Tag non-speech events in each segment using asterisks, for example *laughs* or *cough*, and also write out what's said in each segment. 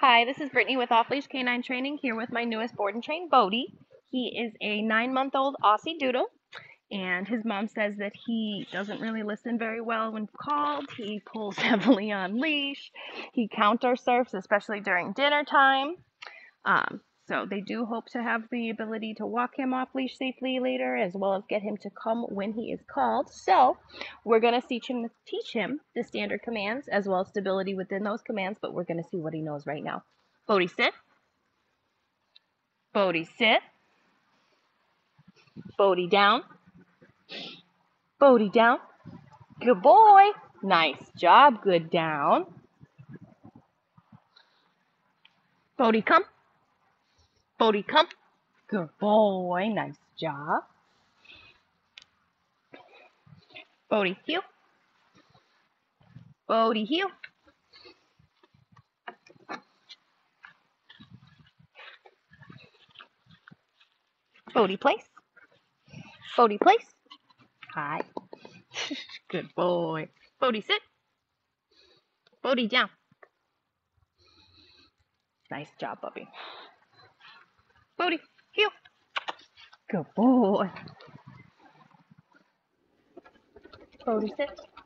Hi, this is Brittany with Off Leash K9 Training here with my newest board and train, Bodie. He is a nine month old Aussiedoodle, and his mom says that he doesn't really listen very well when called. He pulls *laughs* heavily on leash, he counter surfs, especially during dinner time. Um, so they do hope to have the ability to walk him off leash safely later, as well as get him to come when he is called. So we're going to teach him teach him the standard commands as well as stability within those commands, but we're going to see what he knows right now. Bodie, sit. Bodie, sit. Bodie, down. Bodie, down. Good boy. Nice job. Good down. Bodie, come. Bodie, come. Good boy. Nice job. Bodie, heel. Bodie, heel. Bodie, place. Bodie, place. Hi. *laughs* Good boy. Bodie, sit. Bodie, down. Nice job, puppy. Bodie, heel. Good boy. Bodie, sit.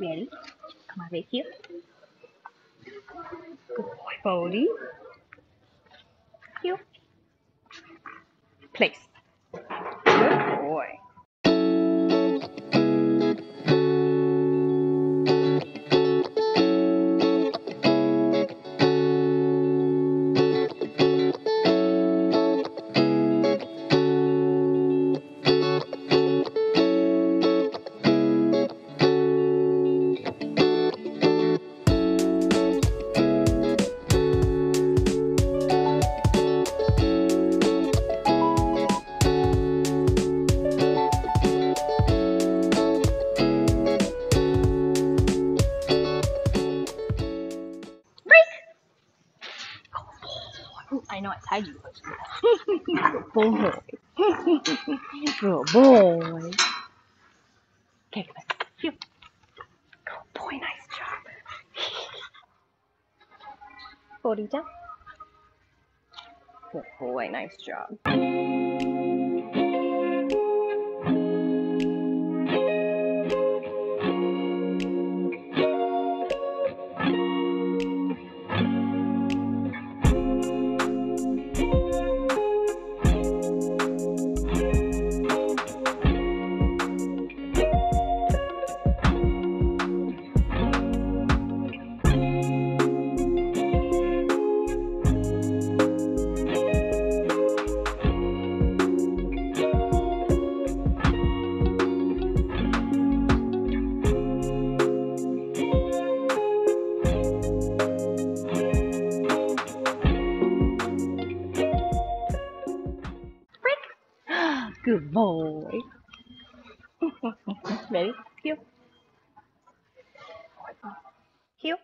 Ready? Come right here. Good boy, Bodie. Heel. Place. I know what side you Good *laughs* boy. Good boy. Okay, come. Here. Good boy, nice job. Bodie down. Good boy, nice job. Good boy. *laughs* Ready? Heel. Heel.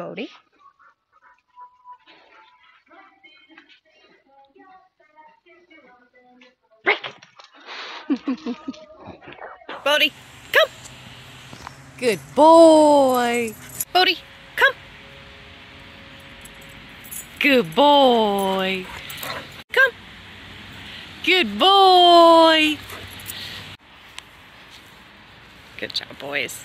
Bodie. Break. *laughs* Bodie, come. Good boy. Bodie, come. Good boy. Come. Good boy. Good job, boys.